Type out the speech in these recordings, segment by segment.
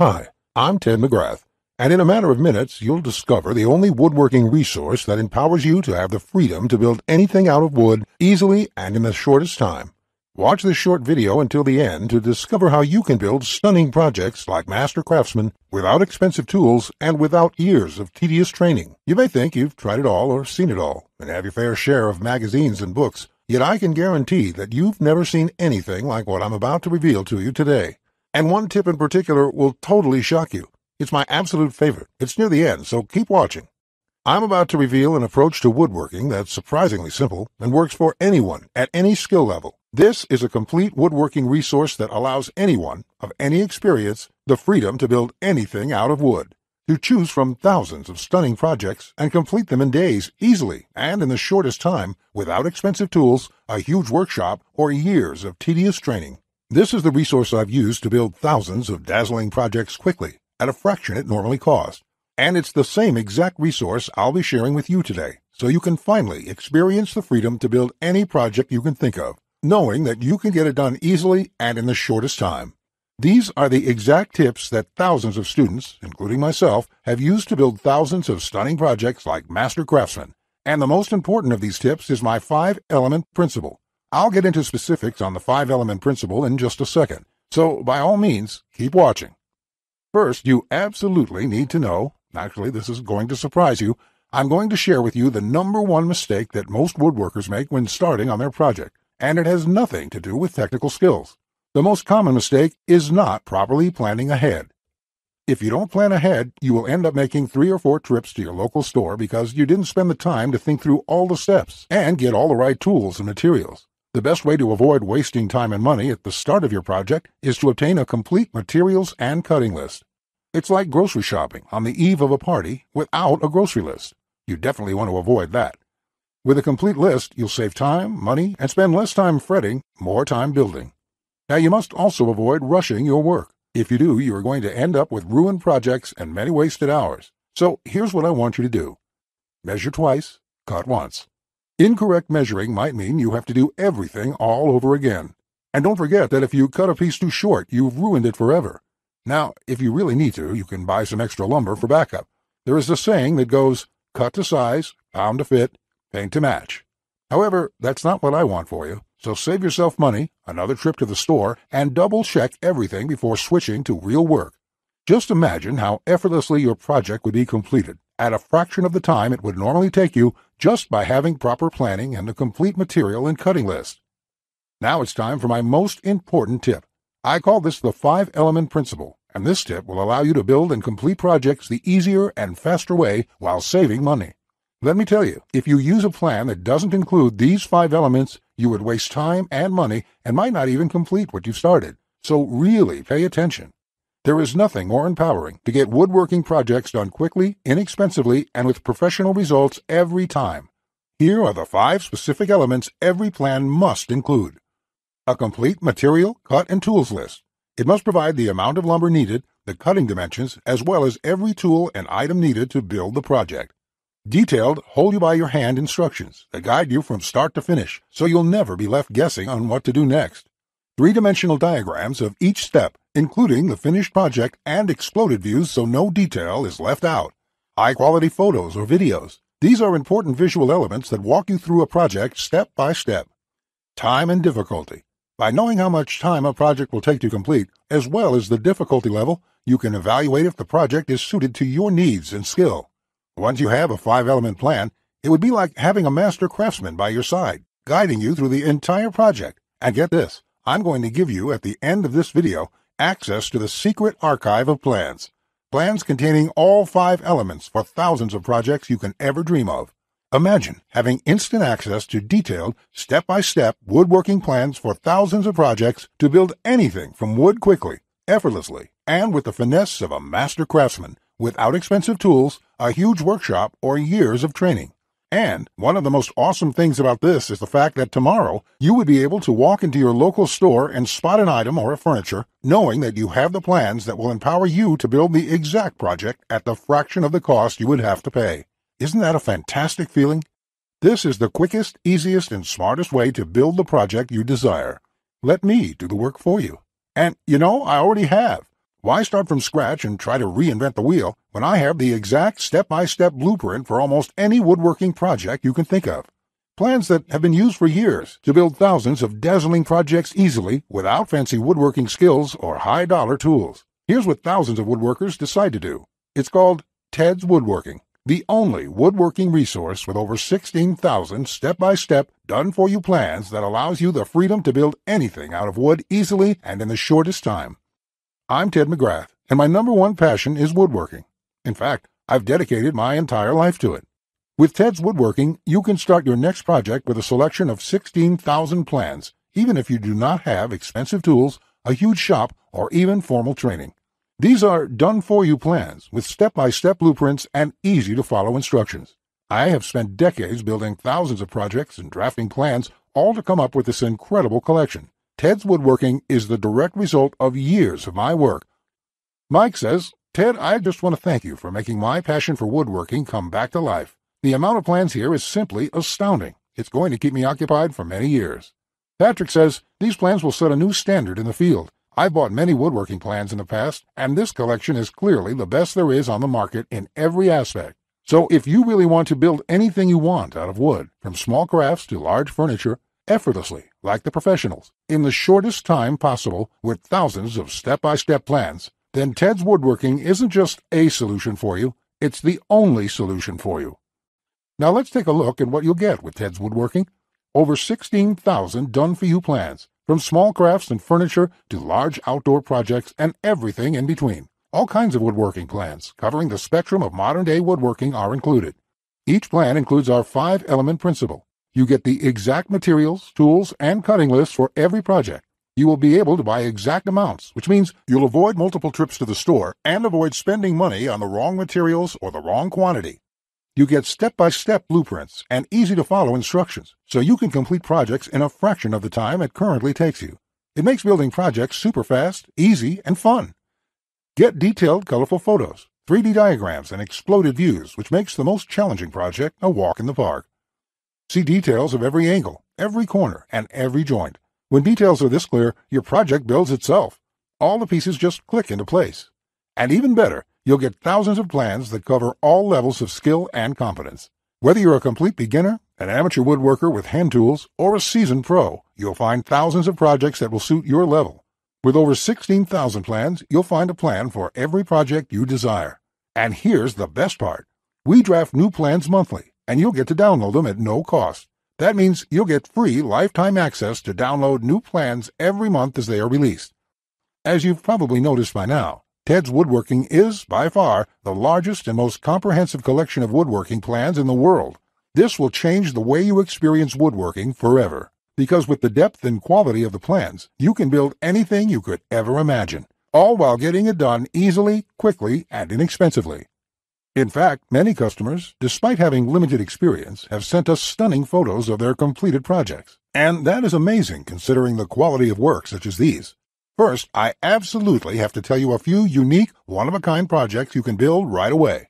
Hi, I'm Ted McGrath, and in a matter of minutes, you'll discover the only woodworking resource that empowers you to have the freedom to build anything out of wood easily and in the shortest time. Watch this short video until the end to discover how you can build stunning projects like Master Craftsman without expensive tools and without years of tedious training. You may think you've tried it all or seen it all and have your fair share of magazines and books, yet I can guarantee that you've never seen anything like what I'm about to reveal to you today. And one tip in particular will totally shock you. It's my absolute favorite. It's near the end, so keep watching. I'm about to reveal an approach to woodworking that's surprisingly simple and works for anyone at any skill level. This is a complete woodworking resource that allows anyone of any experience the freedom to build anything out of wood, to choose from thousands of stunning projects and complete them in days easily and in the shortest time without expensive tools, a huge workshop, or years of tedious training. This is the resource I've used to build thousands of dazzling projects quickly at a fraction it normally costs. And it's the same exact resource I'll be sharing with you today, so you can finally experience the freedom to build any project you can think of, knowing that you can get it done easily and in the shortest time. These are the exact tips that thousands of students, including myself, have used to build thousands of stunning projects like Master Craftsman. And the most important of these tips is my five element principle. I'll get into specifics on the five element principle in just a second, so by all means, keep watching. First, you absolutely need to know, actually this is going to surprise you, I'm going to share with you the number one mistake that most woodworkers make when starting on their project, and it has nothing to do with technical skills. The most common mistake is not properly planning ahead. If you don't plan ahead, you will end up making three or four trips to your local store because you didn't spend the time to think through all the steps and get all the right tools and materials. The best way to avoid wasting time and money at the start of your project is to obtain a complete materials and cutting list. It's like grocery shopping on the eve of a party without a grocery list. You definitely want to avoid that. With a complete list, you'll save time, money, and spend less time fretting, more time building. Now, you must also avoid rushing your work. If you do, you are going to end up with ruined projects and many wasted hours. So here's what I want you to do. Measure twice, cut once. Incorrect measuring might mean you have to do everything all over again. And don't forget that if you cut a piece too short, you've ruined it forever. Now, if you really need to, you can buy some extra lumber for backup. There is a saying that goes, cut to size, pound to fit, paint to match. However, that's not what I want for you, so save yourself money, another trip to the store, and double check everything before switching to real work. Just imagine how effortlessly your project would be completed at a fraction of the time it would normally take you just by having proper planning and a complete material and cutting list. Now it's time for my most important tip. I call this the five element principle, and this tip will allow you to build and complete projects the easier and faster way while saving money. Let me tell you, if you use a plan that doesn't include these five elements, you would waste time and money and might not even complete what you started. So really pay attention. There is nothing more empowering to get woodworking projects done quickly, inexpensively, and with professional results every time. Here are the five specific elements every plan must include. A complete material, cut, and tools list. It must provide the amount of lumber needed, the cutting dimensions, as well as every tool and item needed to build the project. Detailed, hold you by your hand instructions that guide you from start to finish, so you'll never be left guessing on what to do next three-dimensional diagrams of each step, including the finished project and exploded views so no detail is left out. High-quality photos or videos. These are important visual elements that walk you through a project step by step. Time and difficulty. By knowing how much time a project will take to complete, as well as the difficulty level, you can evaluate if the project is suited to your needs and skill. Once you have a five-element plan, it would be like having a master craftsman by your side, guiding you through the entire project. And get this, I'm going to give you, at the end of this video, access to the secret archive of plans. Plans containing all five elements for thousands of projects you can ever dream of. Imagine having instant access to detailed, step-by-step woodworking plans for thousands of projects to build anything from wood quickly, effortlessly, and with the finesse of a master craftsman, without expensive tools, a huge workshop, or years of training. And one of the most awesome things about this is the fact that tomorrow you would be able to walk into your local store and spot an item or a furniture, knowing that you have the plans that will empower you to build the exact project at the fraction of the cost you would have to pay. Isn't that a fantastic feeling? This is the quickest, easiest, and smartest way to build the project you desire. Let me do the work for you. And, you know, I already have. Why start from scratch and try to reinvent the wheel when I have the exact step-by-step blueprint for almost any woodworking project you can think of? Plans that have been used for years to build thousands of dazzling projects easily without fancy woodworking skills or high-dollar tools. Here's what thousands of woodworkers decide to do. It's called Ted's Woodworking, the only woodworking resource with over 16,000 step-by-step done-for-you plans that allows you the freedom to build anything out of wood easily and in the shortest time. I'm Ted McGrath, and my number one passion is woodworking. In fact, I've dedicated my entire life to it. With Ted's Woodworking, you can start your next project with a selection of 16,000 plans, even if you do not have expensive tools, a huge shop, or even formal training. These are done-for-you plans with step-by-step blueprints and easy-to-follow instructions. I have spent decades building thousands of projects and drafting plans, all to come up with this incredible collection. Ted's Woodworking is the direct result of years of my work. Mike says, Ted, I just want to thank you for making my passion for woodworking come back to life. The amount of plans here is simply astounding. It's going to keep me occupied for many years. Patrick says these plans will set a new standard in the field. I've bought many woodworking plans in the past, and this collection is clearly the best there is on the market in every aspect. So if you really want to build anything you want out of wood, from small crafts to large furniture, effortlessly, like the professionals, in the shortest time possible with thousands of step-by-step plans, then Ted's Woodworking isn't just a solution for you, it's the only solution for you. Now let's take a look at what you'll get with Ted's Woodworking. Over 16,000 done-for-you plans, from small crafts and furniture to large outdoor projects and everything in between. All kinds of woodworking plans, covering the spectrum of modern-day woodworking, are included. Each plan includes our five-element principle. You get the exact materials, tools, and cutting lists for every project. You will be able to buy exact amounts, which means you'll avoid multiple trips to the store and avoid spending money on the wrong materials or the wrong quantity. You get step-by-step blueprints and easy-to-follow instructions, so you can complete projects in a fraction of the time it currently takes you. It makes building projects super fast, easy, and fun. Get detailed, colorful photos, 3D diagrams, and exploded views, which makes the most challenging project a walk in the park. See details of every angle, every corner, and every joint. When details are this clear, your project builds itself. All the pieces just click into place. And even better, You'll get thousands of plans that cover all levels of skill and competence. Whether you're a complete beginner, an amateur woodworker with hand tools, or a seasoned pro, you'll find thousands of projects that will suit your level. With over 16,000 plans, you'll find a plan for every project you desire. And here's the best part. We draft new plans monthly, and you'll get to download them at no cost. That means you'll get free lifetime access to download new plans every month as they are released. As you've probably noticed by now, Ted's Woodworking is, by far, the largest and most comprehensive collection of woodworking plans in the world. This will change the way you experience woodworking forever. Because with the depth and quality of the plans, you can build anything you could ever imagine, all while getting it done easily, quickly, and inexpensively. In fact, many customers, despite having limited experience, have sent us stunning photos of their completed projects. And that is amazing considering the quality of work such as these. First, I absolutely have to tell you a few unique, one-of-a-kind projects you can build right away.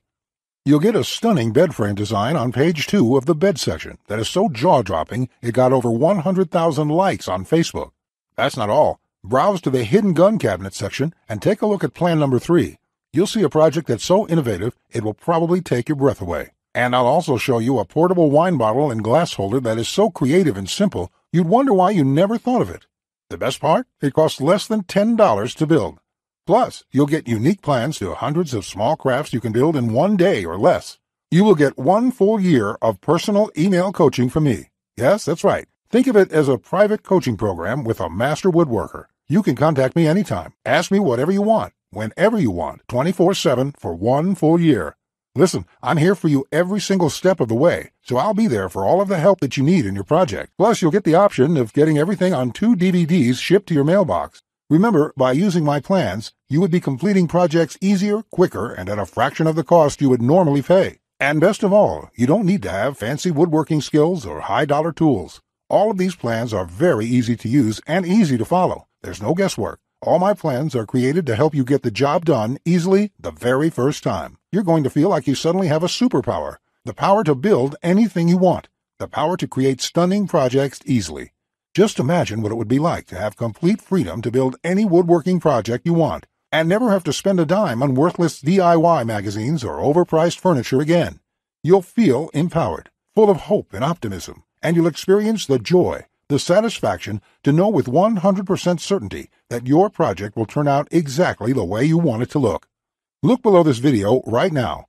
You'll get a stunning bed frame design on page 2 of the bed section that is so jaw-dropping it got over 100,000 likes on Facebook. That's not all. Browse to the hidden gun cabinet section and take a look at plan number 3. You'll see a project that's so innovative it will probably take your breath away. And I'll also show you a portable wine bottle and glass holder that is so creative and simple you'd wonder why you never thought of it. The best part? It costs less than $10 to build. Plus, you'll get unique plans to hundreds of small crafts you can build in one day or less. You will get one full year of personal email coaching from me. Yes, that's right. Think of it as a private coaching program with a master woodworker. You can contact me anytime. Ask me whatever you want, whenever you want, 24 7 for one full year. Listen, I'm here for you every single step of the way, so I'll be there for all of the help that you need in your project. Plus, you'll get the option of getting everything on two DVDs shipped to your mailbox. Remember, by using my plans, you would be completing projects easier, quicker, and at a fraction of the cost you would normally pay. And best of all, you don't need to have fancy woodworking skills or high-dollar tools. All of these plans are very easy to use and easy to follow. There's no guesswork. All my plans are created to help you get the job done easily the very first time. You're going to feel like you suddenly have a superpower the power to build anything you want, the power to create stunning projects easily. Just imagine what it would be like to have complete freedom to build any woodworking project you want. and never have to spend a dime on worthless DIY magazines or overpriced furniture again. You'll feel empowered, full of hope and optimism, and you'll experience the joy, the satisfaction to know with 100% certainty that your project will turn out exactly the way you want it to look. Look below this video right now